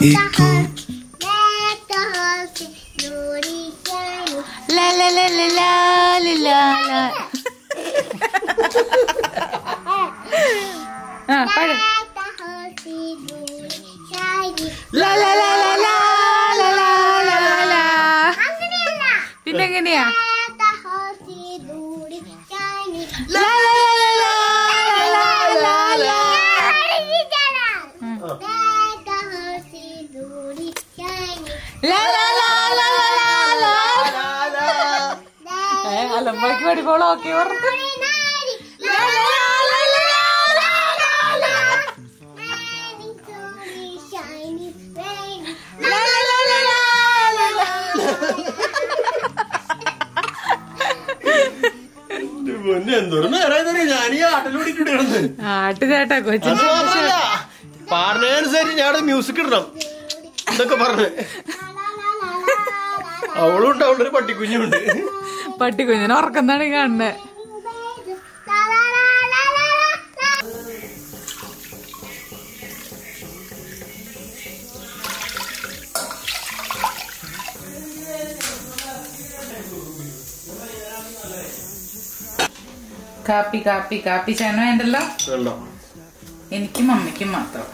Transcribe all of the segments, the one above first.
ikut la la la la la la la la ah pada la la la la la la la la la la pindah gini ya la la la അലമ്പാക്കി പഠിക്കോളോ okay പറഞ്ഞു ആട്ടുചേട്ടാ കൊച്ചു പാടുന്നതനുസരിച്ച് ഞാൻ music ഇടണം. എന്തൊക്കെ പറഞ്ഞു. അവളുണ്ട് അവളൊരു പട്ടിക്കുഞ്ഞുണ്ട് പട്ടിക്കുഞ്ഞിനെ ഉറക്കുന്നതാണ് ഈ കാണുന്നത് കാപ്പി കാപ്പി കാപ്പി ചേന വേണ്ടല്ലോ? വേണ്ട? എനിക്കും മമ്മിക്കും മാത്രം.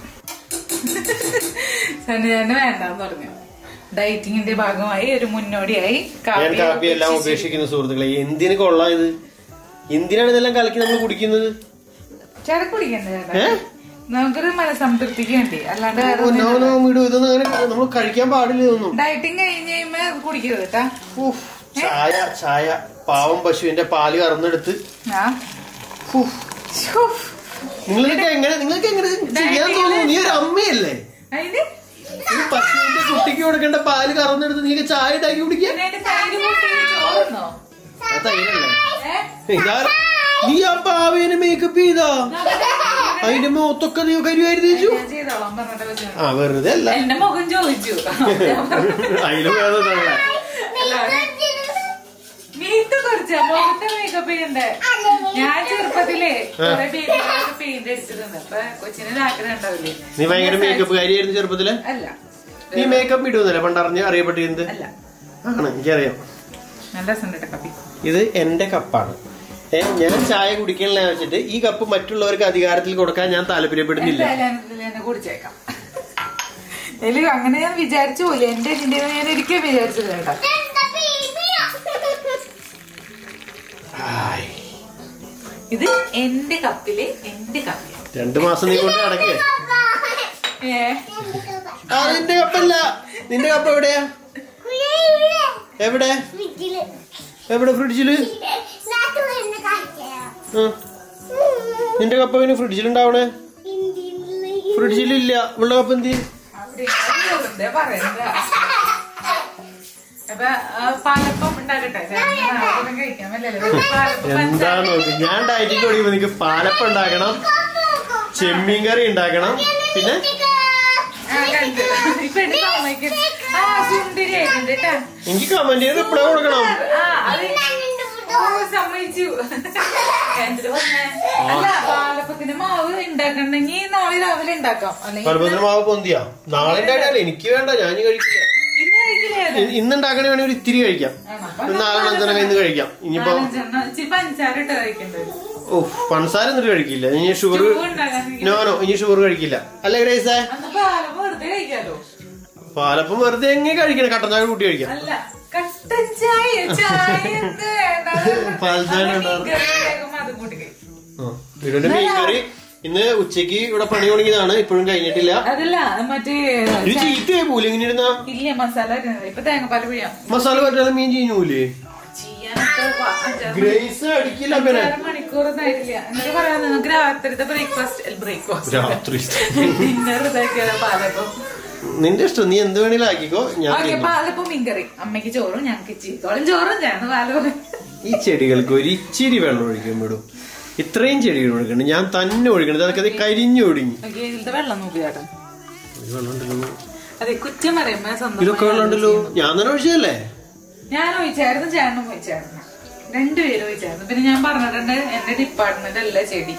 സന്നിധാനം വേണ്ടെന്ന് പറഞ്ഞു. ഡയറ്റിങ്ങിന്റെ ഭാഗമായി ഒരു മുന്നോടിയായി ഞാൻ കാപ്പി എല്ലാം ഉപേക്ഷിക്കുന്ന സുഹൃത്തുക്കളെ. എന്തിനു കൊള്ളാം ഇത്? എന്തിനാണ് ഇതെല്ലാം കലക്കി നമ്മൾ കുടിക്കുന്നത്? ചേട്ടൻ? നമുക്കൊരു മനസംതൃപ്തിക്ക് വേണ്ടി. അല്ലാണ്ട് നമ്മൾ കഴിക്കാൻ പാടില്ല ഇതൊന്നും. ഡയറ്റിങ് കഴിഞ്ഞ് കഴിയുമ്പോ കുടിക്കരുത് കേട്ടാ. ഉഫ്, ചായ ചായ. പാവം പശുവിന്റെ പാൽ കറന്നെടുത്ത്. നിങ്ങൾക്ക് എങ്ങനെ നിങ്ങൾക്ക് എങ്ങനെ ചെയ്യാൻ തോന്നുന്നു? നീ ഒരു അമ്മയല്ലേ? അതിന് ഈ പശുവിന്റെ കുട്ടിക്ക് കൊടുക്കേണ്ട പാൽ കറന്നെടുത്ത് നീ ചായ ഉണ്ടാക്കി കുടിക്കാൻ നീ ആ പാവേനെ മേക്കപ്പ് ചെയ്താ? അതിന്റെ മുഖത്തൊക്കെ നീ കരുവായിരുന്നു ആ വെറുതെ അല്ല. എന്റെ മുഖം ചോദിച്ചു. അതിലും വേറെ മീത്ത് കുറച്ച് മുഖത്തെ മേക്കപ്പ് ചെയ്യണ്ടേ? ഞാൻ ചെറുപ്പത്തിലേ കുറെ ബേബികളൊക്കെ പെയിന്റ് അടിച്ചിട്ടുണ്ട്. അപ്പൊ കൊച്ചിന് ആഗ്രഹം ഉണ്ടാവില്ലേ? നീ ഭയങ്കര മേക്കപ്പ് കാര്യമായിരുന്നു ചെറുപ്പത്തിൽ? അല്ല. നീ മേക്കപ്പ് ഇടുന്നല്ലേ പണ്ടറിഞ്ഞ് അറിയപ്പെട്ടിരുന്നത്? ആണ്. എനിക്കറിയാം. നല്ല രസമുണ്ട് കപ്പി. ഇത് എന്റെ കപ്പാണ്. ഞാൻ ചായ കുടിക്കണ വെച്ചിട്ട് ഈ കപ്പ് മറ്റുള്ളവർക്ക് അധികാരത്തിൽ കൊടുക്കാൻ ഞാൻ താല്പര്യപ്പെടുന്നില്ല. അങ്ങനെ ഞാൻ വിചാരിച്ചു പോലെ എന്റെ ഇതിന്റെ ഞാൻ ഒരിക്കലും വിചാരിച്ചത് കേട്ടോ. ഇത് എന്റെ കപ്പിൽ എന്റെ കപ്പിൽ. രണ്ടു മാസം നീ കൊണ്ട് നടക്കേ. ആ നിന്റെ കപ്പല്ല. നിന്റെ കപ്പ് എവിടെയാ? എവിടെ? എവിടെ ഫ്രിഡ്ജിൽ. നിന്റെ കപ്പ് ഫ്രിഡ്ജിൽ ഫ്രിഡ്ജിലുണ്ടാവണേ? ഫ്രിഡ്ജിലില്ല. ഉള്ള കപ്പ് എന്ത് എന്താണ് ഞാൻ ഡയറ്റിക്ക് തുടങ്ങിയപ്പോ നിനക്ക് പാലപ്പം ഉണ്ടാക്കണം ചെമ്മീൻ കറി ഉണ്ടാക്കണം പിന്നെ? എനിക്ക് കമന്റ് ചെയ്ത് ഇപ്പഴേ കൊടുക്കണം? സമ്മതിച്ചു. പാലപ്പത്തിന്റെ മാവ് ഉണ്ടാക്കണ്ടെങ്കിൽ നാളെ രാവിലെ ഉണ്ടാക്കാം. പാലപ്പത്തിന്റെ മാവ് പൊന്തിയാ? നാളെ എനിക്ക് വേണ്ട ഞാൻ കഴിക്കില്ല. ഇന്നുണ്ടാക്കണ ഒരു ഇത്തിരി കഴിക്കാം. നാലെണ്ണം ഇന്ന് കഴിക്കാം. ഇനിയിപ്പോ ഓ പഞ്ചസാര എന്നിട്ട് കഴിക്കില്ല. ഇനി ഷുഗർ നോനോ ഇനി ഷുഗർ കഴിക്കില്ല. അല്ലേ ഗ്രേസേ പാലപ്പം വെറുതെ എങ്ങനെ കഴിക്കണം? കട്ടൻ ചായ കൂട്ടി കഴിക്കാം. പാൽച്ചായ ഉണ്ടായിരുന്നു വീടിന്റെ മീൻ കറി ഇന്ന് ഉച്ചയ്ക്ക് ഇവിടെ പണി തുടങ്ങിയതാണ്. ഇപ്പോഴും കഴിഞ്ഞിട്ടില്ല. അതല്ല മറ്റേ ഇത് ചീത്തയായി പോലെ ഇങ്ങനെ ഇരുന്നാ? ഇല്ല മസാല. ഇപ്പൊ തേങ്ങാപ്പാൽ പിഴിയാം മസാല പറ്റാതെ മീൻ ചീഞ്ഞൂലേ ഗ്രേസ് അടിക്കില്ല എന്നിട്ട് പറയാം നിങ്ങൾക്ക് രാത്രിത്തെ ബ്രേക്ക്ഫാസ്റ്റ് ബ്രേക്ക്ഫാസ്റ്റ് രാത്രി. ഡിന്നർ ഇതാക്കിയത് പാലപ്പം. നിന്റെ ഇഷ്ടം നീ എന്ത് വേണേലും ആക്കിക്കോ. ഞാൻ. പാലപ്പം മീൻകറി അമ്മയ്ക്ക് ചോറും ഞങ്ങൾക്ക് ചീത്തോളം ചോറും ഞാൻ പാലപ്പം. ഈ ചെടികൾക്ക് ഒരു ഇച്ചിരി വെള്ളം ഒഴിക്കാൻ വിടും. ഇത്രയും ചെടികൾ ഒഴുകണം ഞാൻ തന്നെ ഒഴുകണത് അതൊക്കെ കരിഞ്ഞു കരിഞ്ഞൊടുങ്ങി ഇതൊക്കെ വെള്ളമുണ്ടല്ലോ ഞാൻ തന്നെ ഒഴിച്ചല്ലേ ഞാൻ ഒഴിച്ചായിരുന്നു ചേട്ടനും ഒഴിച്ചായിരുന്നു. രണ്ടുപേരും ഒഴിച്ചായിരുന്നു. പിന്നെ ഞാൻ പറഞ്ഞിട്ടുണ്ട് എന്റെ ഡിപ്പാർട്ട്മെന്റ് അല്ല ചെടി.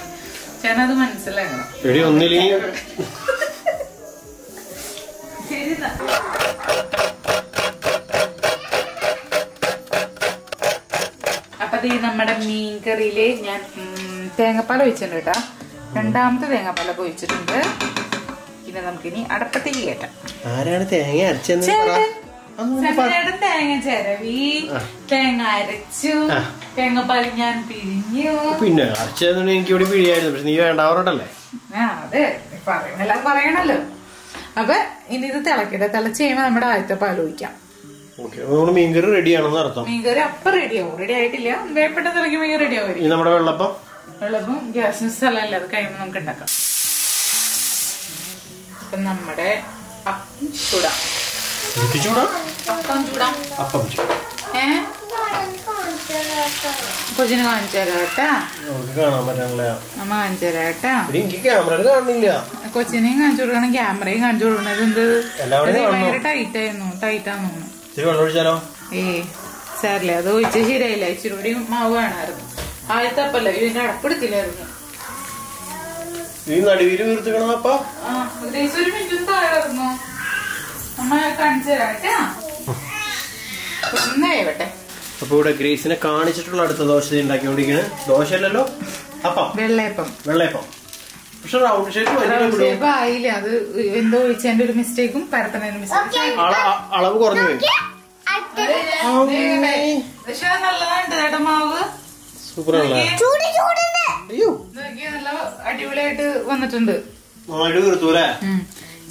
ചേട്ടൻ അത് മനസ്സിലാക്കണം എടി ഒന്നില്ലെങ്കിൽ ഇരുന്ന്. ദേ നമ്മുടെ മീൻ ഞാൻ തേങ്ങാപ്പാൽ ഒഴിച്ചിട്ടുണ്ട് കേട്ടാ. രണ്ടാമത്തെ തേങ്ങാപ്പാലൊക്കെ ഒഴിച്ചിട്ടുണ്ട്. പിന്നെ നമുക്കിനി അടപ്പത്തേക്ക് കയറ്റാം. ആരാണ് തേങ്ങ അരച്ചത് ചേട്ടൻ. തേങ്ങ ചിരവി. തേങ്ങ അരച്ചു. തേങ്ങാപ്പാൽ ഞാൻ പിഴിഞ്ഞു. പിന്നെ അരച്ചത് എനിക്ക് ഇവിടെ പിഴിയായിരുന്നു. പക്ഷെ നീ ആ അതെ. പറയണല്ലോ പറയണല്ലോ. അപ്പൊ ഇനി ഇത് തിളക്കട്ടെ തിളച്ച് കഴിയുമ്പോ നമ്മുടെ ആദ്യത്തെ പാൽ ഒഴിക്കാം. നമ്മുടെ മീൻകറി റെഡിയാണെന്ന് അർത്ഥം. മീൻകറി അപ്പൊ ആവും റെഡി ആയിട്ടില്ല. വേപ്പെട്ട തിളക്കുമ്പോ റെഡി ആവും. ഇനി നമ്മുടെ വെള്ളപ്പം. വെള്ളപ്പം ഗ്യാസിന് സ്ഥലമല്ല അത് കഴിയുമ്പോൾ നമുക്ക് ഉണ്ടാക്കാം. അപ്പൊ നമ്മുടെ അപ്പം ചൂടാം. അപ്പം ചൂടാം. അപ്പം ചൂടാ. ഏ? കൊച്ചിന് കാണിച്ചു തരാം കേട്ടാ. നമുക്ക് അമ്മ കാണിച്ചു തരാം കേട്ടാ. കാണുന്നില്ല. കൊച്ചിനെയും കാണിച്ചു കൊടുക്കണം ക്യാമറയും കാണിച്ചു കൊടുക്കണത് എന്ത് ഇത്. ഭയങ്കര ടൈറ്റ് ആയിരുന്നു. ടൈറ്റാന്ന് തോന്നുന്നു. ഇച്ചിരി വെള്ളം ഒഴിച്ചാലോ? ഏ സാറില്ല അത് ഒഴിച്ച് ശരിയായില്ല? ഇച്ചിരി കൂടി മാവ് വേണമായിരുന്നു ആദ്യത്തെ അപ്പല്ല? ഇതിന്റെ അടപ്പെടുത്തില്ലായിരുന്നു. ഈ നടുവിൽ വീർത്തിക്കണം അപ്പ? ആ ഏകദേശം ഒരു മിനിറ്റും താഴായിരുന്നു അമ്മ കാണിച്ചു അപ്പൊ ഇവിടെ ഗ്രേസിനെ കാണിച്ചിട്ടുള്ള അടുത്ത ദോശ ഉണ്ടാക്കിക്കൊണ്ടിരിക്കണ് ദോശയല്ലല്ലോ? അപ്പം. വെള്ളയപ്പം. വെള്ളയപ്പം. പക്ഷെ റൗണ്ട് ഷേപ്പ് ആയില്ല? അത് എന്തോ ഒഴിച്ചതിന്റെ ഒരു മിസ്റ്റേക്കും പരത്തണതിന്റെ മിസ്റ്റേക്കും അളവ് കുറഞ്ഞു പക്ഷെ ചേട്ടാ മാവ്. അയ്യോ. നല്ല അടിപൊളിയായിട്ട് വന്നിട്ടുണ്ട്.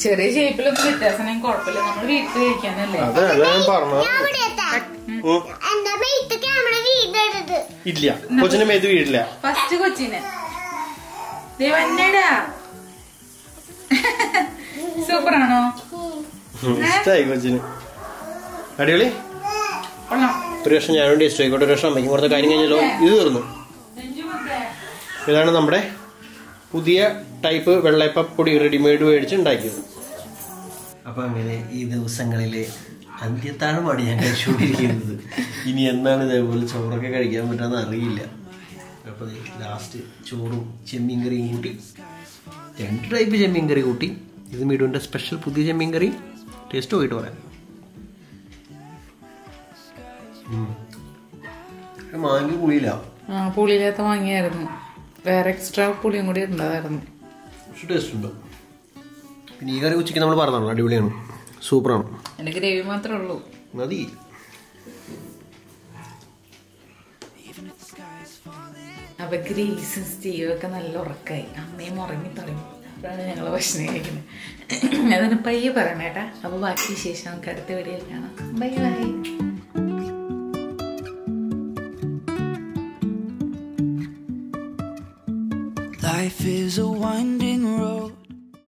ചെറിയ ഷേപ്പിലൊന്നും വ്യത്യാസം കുഴപ്പമില്ല. നമ്മൾ വീട്ടിൽ കഴിക്കാനല്ലേ ഇല്ല. കൊച്ചിന്റെ മേത്ത് വീടില്ല. ഫസ്റ്റ് കൊച്ചിന്. ദേവന്നടാ സൂപ്പറാണോ? ഇഷ്ടായി കൊച്ചിന്. അടിപൊളി? ഒരു വർഷം ഞാനും ടേസ്റ്റ് ആയിക്കോട്ടെ ഒരു വർഷം അമ്മയ്ക്കും കൊടുത്ത കാര്യം കഴിഞ്ഞല്ലോ. ഇത് തീർന്നു. ഇതാണ് നമ്മുടെ പുതിയ ടൈപ്പ് വെള്ളയപ്പ പൊടി റെഡിമെയ്ഡ് മേടിച്ച് ഉണ്ടാക്കിയത്. അപ്പൊ അങ്ങനെ ഈ ദിവസങ്ങളിലെ അന്ത്യത്താഴമാണ് ഞാൻ കഴിച്ചുകൊണ്ടിരിക്കുന്നത്. ഇനി എന്നാണ് ഇതേപോലെ ചോറൊക്കെ കഴിക്കാൻ പറ്റാന്ന് അറിയില്ല. അപ്പൊ ലാസ്റ്റ് ചോറും ചെമ്മീൻ കറിയും കൂട്ടി. രണ്ട് ടൈപ്പ് ചെമ്മീൻ കറി കൂട്ടി. ഇത് മീഡുവിന്റെ സ്പെഷ്യൽ പുതിയ ചെമ്മീൻ കറി. ടേസ്റ്റ് പോയിട്ട് പറയാം. മാങ്ങി പുളിയില്ല. ആ പുളിയില്ലാത്ത മാങ്ങിയായിരുന്നു. വേറെ എക്സ്ട്രാ പുളിയും കൂടി ഉണ്ടായിരുന്നു. പക്ഷെ ടേസ്റ്റ് ഉണ്ട്. പിന്നെ ഈ കറി ഉച്ചയ്ക്ക് നമ്മൾ പറഞ്ഞാണല്ലോ അടിപൊളിയാണ്. സൂപ്പറാണ്. എന്റെ ഗ്രേവി മാത്രമേ ഉള്ളൂ. മതി. അപ്പൊ ഗ്രീസും സ്റ്റീവും ഒക്കെ നല്ല ഉറക്കായി. അമ്മയും ഉറങ്ങി തുടങ്ങി. അപ്പോഴാണ് ഞങ്ങൾ ഭക്ഷണം കഴിക്കുന്നത്. അതിന് പയ്യെ പറയണം കേട്ടാ. അപ്പൊ ബാക്കി ശേഷം നമുക്ക് അടുത്ത വീഡിയോയിൽ കാണാം. Bye bye Life is a winding